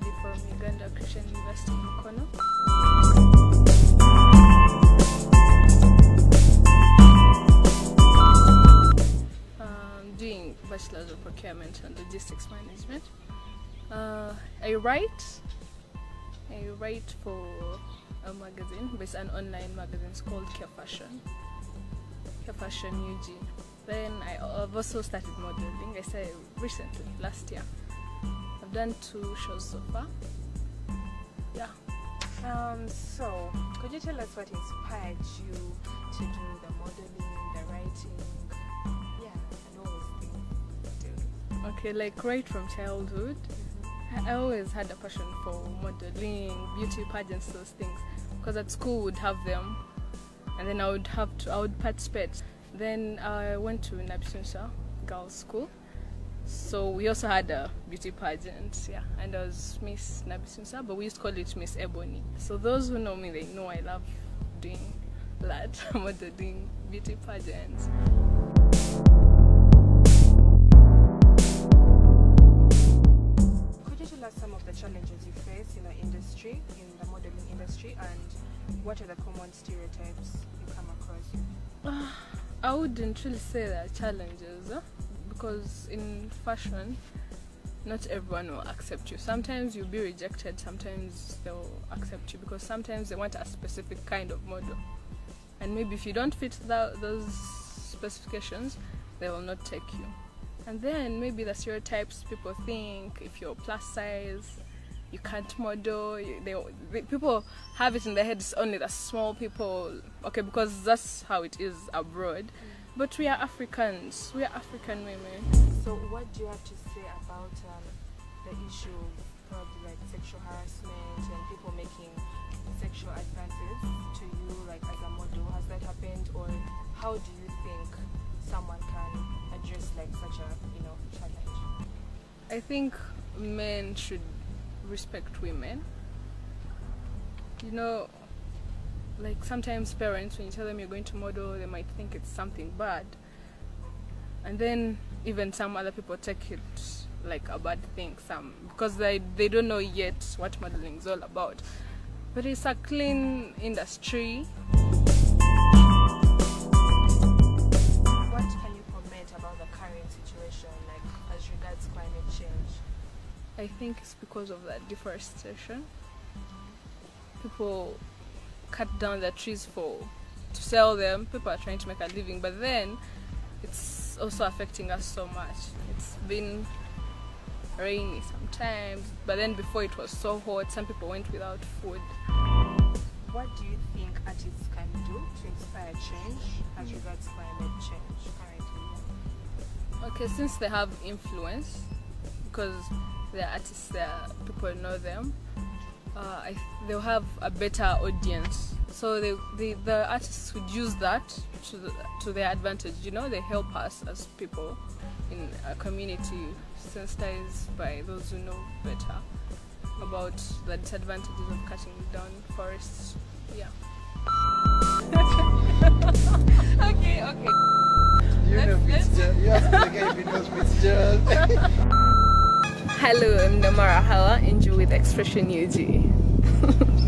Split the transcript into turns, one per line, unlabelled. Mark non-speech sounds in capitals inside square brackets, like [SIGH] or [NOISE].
graduated from Uganda Christian University in Um, doing Bachelor's of Procurement and Logistics Management. Uh, I write. I write for a magazine, but it's an online magazine. It's called K Fashion. K Fashion UG. Then I, I've also started modeling. I say recently, last year. I've done two shows so far. Yeah.
Um, so, could you tell us what inspired you to do the modeling, the writing, yeah, and all those things?
Okay, like right from childhood, I I always had a passion for modeling, beauty pageants, those things. Because at school would have them, and then I would have to, I would participate. Then I went to Nabisunsa Girls School, so we also had a beauty pageant, yeah, and I was Miss Nabisunsa, but we used to call it Miss Ebony. So those who know me, they know I love doing that, [LAUGHS] modeling, beauty pageants.
Could you tell us some of the challenges you face in the industry, in the modeling industry, and what are the common stereotypes you come across? [SIGHS]
I wouldn't really say there are challenges huh? Because in fashion, not everyone will accept you. Sometimes you'll be rejected, sometimes they'll accept you because sometimes they want a specific kind of model. And maybe if you don't fit those specifications, they will not take you. And then maybe the stereotypes people think if you're plus size, you can't model. They, they, people have it in their heads only the small people. Okay, because that's how it is abroad. Mm. But we are Africans. We are African women.
So, what do you have to say about um, the issue of probably like sexual harassment and people making sexual advances to you, like as a model? Has that happened, or how do you think someone can address like such a you know challenge?
I think men should respect women. You know, like sometimes parents, when you tell them you're going to model, they might think it's something bad. And then even some other people take it like a bad thing, some because they, they don't know yet what modeling is all about. But it's a clean industry.
What can you comment about the current situation, like as regards climate change?
I think it's because of the deforestation. People cut down the trees for to sell them. People are trying to make a living, but then it's also affecting us so much. It's been rainy sometimes, but then before it was so hot, some people went without food.
What do you think artists can do to inspire change as regards climate change currently?
Okay, since they have influence, because they're artists, they're, people know them, uh, I, they'll have a better audience. So they, they, the artists would use that to, the, to their advantage. You know, they help us as people in a community sensitized by those who know better about the disadvantages of cutting down forests. Yeah. [LAUGHS] okay, okay.
You know
Let's- let's-
Fitzgerald. You the guy if he knows Fitzgerald. [LAUGHS]
Hello, I'm Namara Hawa, and with Expression UG. [LAUGHS]